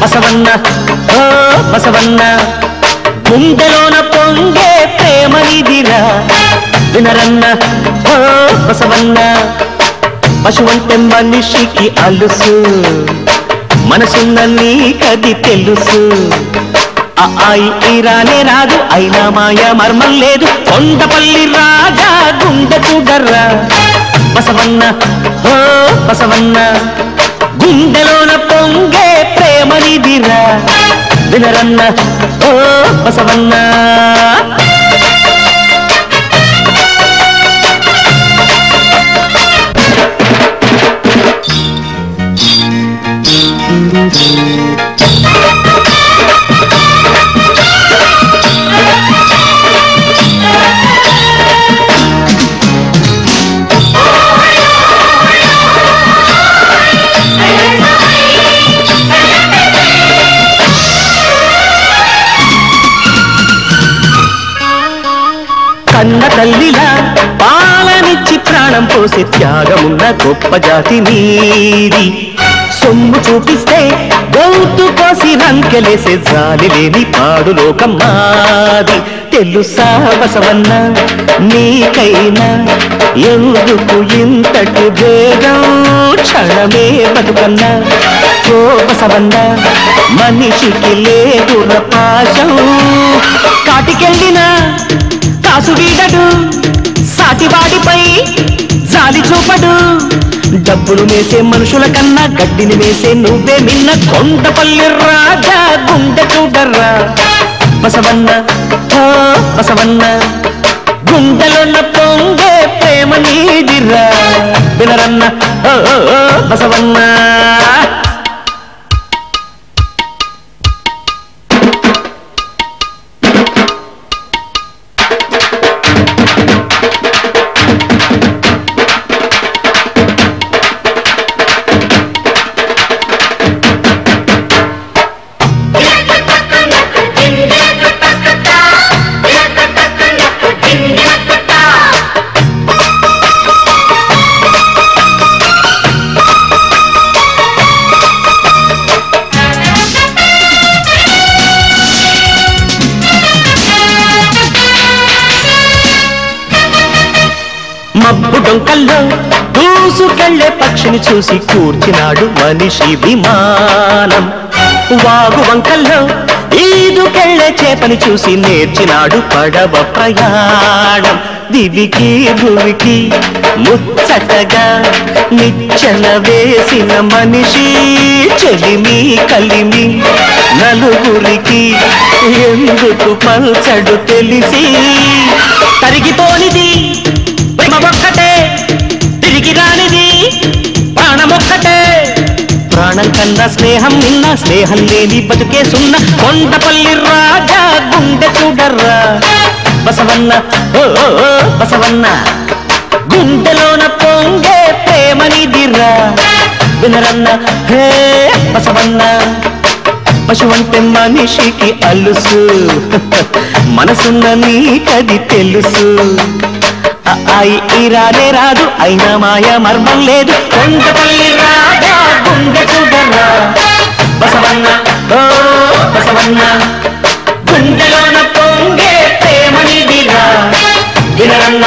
బసవన్న ఓ బసవన్న గుండెలోన పొంగే ప్రేమనిదిరా. వినరన్న ఓ బసవన్న పశువంటే మనిషికి అలుసు. మనసున్న నీకది తెలుసు. ఆ ఈ రానే రాదు అయినా మాయ మర్మం లేదు. కొండపల్లి రాజా గుండె చూడర్రా బసవన్న ఓ బసవన్న గుండెలోన పొంగే ప్రేమనిదిరా. వినరన్న ఓ బసవన్న. కన్న తల్లిలా పాలనిచ్చి ప్రాణం పోసే త్యాగమున్న గొప్ప జాతి నీది సొమ్ము చూపిస్తే గౌతు కోసి రంకెలేసే జాలి లేని పాడు లోకం మాది. తెలుసా బసవన్న నీకైనా ఎందుకు ఇంతటి భేదం? క్షణమే బతుకన్నా. ఓ బసవన్న మనిషికి లేదు పాశం. కాటికెళ్ళినా కాసు వీడడు సాటివాడిపై జాలి చూపడు. డబ్బులు వేసే మనుషుల కన్నా గడ్డిని వేసే నువ్వే నిన్న కొండపల్లి రాజా గుండె చూడర్రా బసవన్న బసవన్న గుండెలున్న పొంగే ప్రేమ నీదిరా. వినరన్న బసవన్నా. మబ్బు డొంకల్లో దూసుకెళ్ళే పక్షిని చూసి కూర్చినాడు మనిషి విమానం. వాగు వంకల్లో ఈదుకెళ్ళే చేపని చూసి నేర్చినాడు పడవ ప్రయాణం. దివికి భూమికి ముచ్చటగా నిచ్చెన వేసిన మనిషి చెలిమి కలిమి నలుగురికి ఎందుకు పల్చడు తెలిసి తరిగిపోనిది. ప్రేమ ఒక్కటే తిరిగి రానిది ప్రాణమొక్కటే ప్రాణం కన్నా స్నేహం నిన్న స్నేహం లేని బతుకే సున్న కొండపల్లి రాజా గుండె చూడర్రా. బసవన్న ఓ బసవన్న. గుండెలోన పొంగే ప్రేమనిదిరా వినరన్న హే బసవన్న. పశువంటే మనిషికి అలుసు. మనసున్న నీకది తెలుసు. అయి ఇరానే రాదు అయినా మాయ మర్మం లేదు. కొంత తల్లి గుండె చూడరా బసవన్న ఓ బసవన్న. గుండెలోన పొంగే వినరన్న